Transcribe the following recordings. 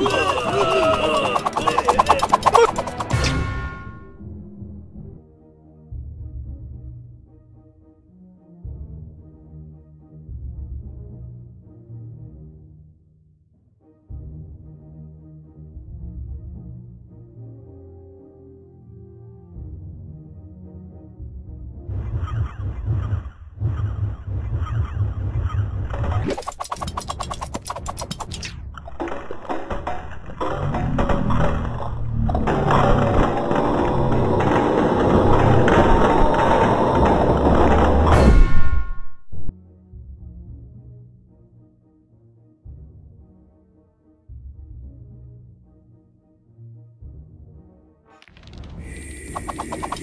Whoa! Yeah.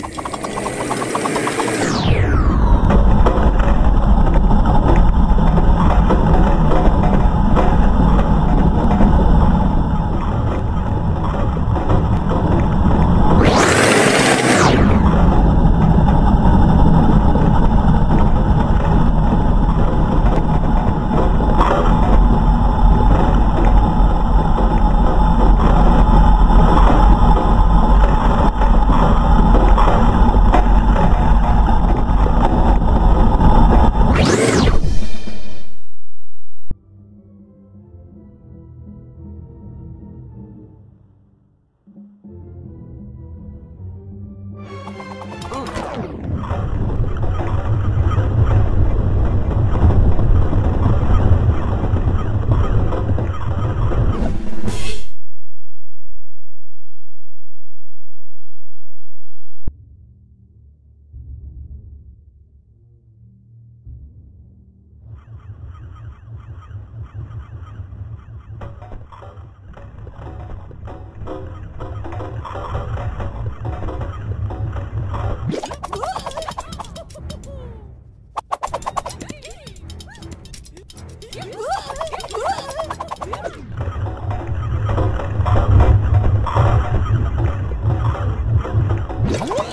you